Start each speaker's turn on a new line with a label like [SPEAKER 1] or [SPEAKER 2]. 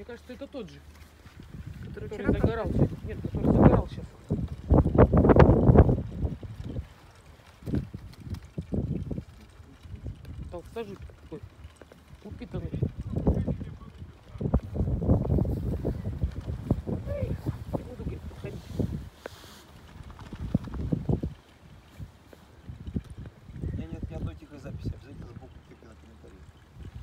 [SPEAKER 1] Мне кажется, это тот же,
[SPEAKER 2] Который
[SPEAKER 1] который
[SPEAKER 2] вчера
[SPEAKER 1] загорал. Нет, который загорал сейчас. Толстожит такой, упитанный.